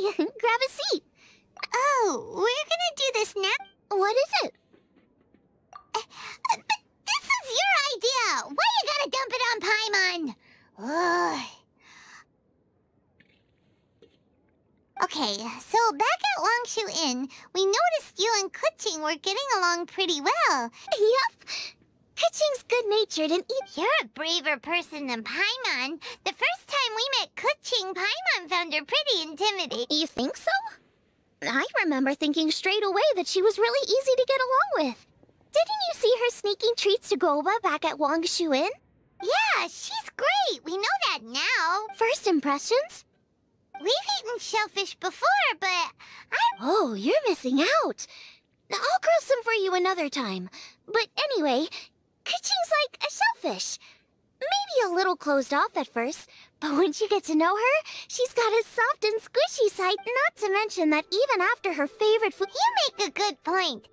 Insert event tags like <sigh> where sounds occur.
<laughs> Grab a seat. Oh, we're gonna do this now? What is it? Uh, but this is your idea! Why you gotta dump it on Paimon? Ugh. Okay, so back at Wangshu Inn, we noticed you and Keqing were getting along pretty well. <laughs> Yup. Keqing's good-natured and e- You're a braver person than Paimon. The first time we met Keqing, Paimon found her pretty intimidating. You think so? I remember thinking straight away that she was really easy to get along with. Didn't you see her sneaking treats to Guoba back at Wangshu Inn? Yeah, she's great. We know that now. First impressions? We've eaten shellfish before, but I... Oh, you're missing out. I'll grill some for you another time. But anyway, Keqing's like a shellfish. A little closed off at first, but once you get to know her, she's got a soft and squishy side, not to mention that even after her favorite food... You make a good point.